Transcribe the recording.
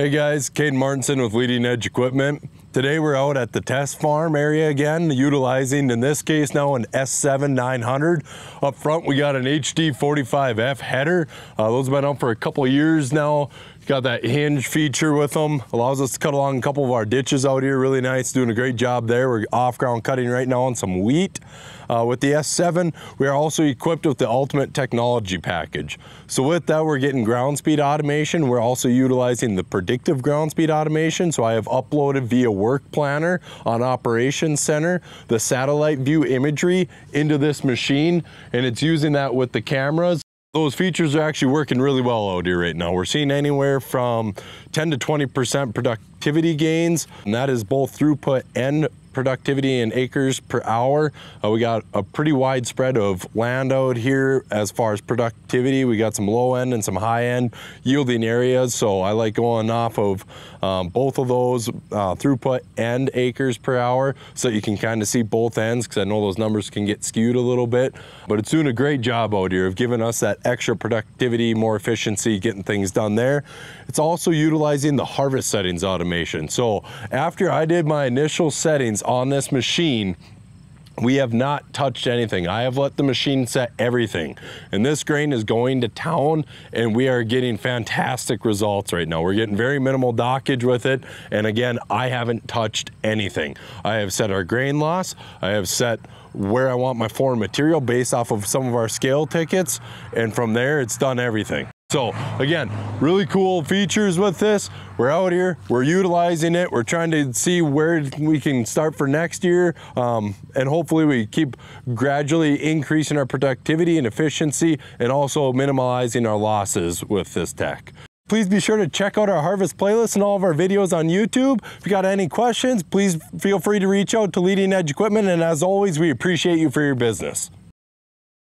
Hey guys, Caden Martinson with Leading Edge Equipment. Today we're out at the test farm area again, utilizing in this case now an S7 900. Up front we got an HD 45F header. Uh, those have been out for a couple years now. Got that hinge feature with them. Allows us to cut along a couple of our ditches out here. Really nice, doing a great job there. We're off ground cutting right now on some wheat. Uh, with the S7, we are also equipped with the ultimate technology package. So with that, we're getting ground speed automation. We're also utilizing the predictive ground speed automation. So I have uploaded via Work Planner on Operations Center, the satellite view imagery into this machine, and it's using that with the cameras those features are actually working really well out here right now. We're seeing anywhere from 10 to 20% productivity gains, and that is both throughput and productivity in acres per hour. Uh, we got a pretty wide spread of land out here as far as productivity. We got some low end and some high end yielding areas. So I like going off of um, both of those uh, throughput and acres per hour so you can kind of see both ends because I know those numbers can get skewed a little bit. But it's doing a great job out here of giving us that extra productivity, more efficiency, getting things done there. It's also utilizing the harvest settings automation. So after I did my initial settings on this machine, we have not touched anything. I have let the machine set everything. And this grain is going to town and we are getting fantastic results right now. We're getting very minimal dockage with it. And again, I haven't touched anything. I have set our grain loss. I have set where I want my foreign material based off of some of our scale tickets. And from there, it's done everything. So again, really cool features with this. We're out here, we're utilizing it. We're trying to see where we can start for next year. Um, and hopefully we keep gradually increasing our productivity and efficiency and also minimizing our losses with this tech. Please be sure to check out our harvest playlist and all of our videos on YouTube. If you got any questions, please feel free to reach out to Leading Edge Equipment. And as always, we appreciate you for your business.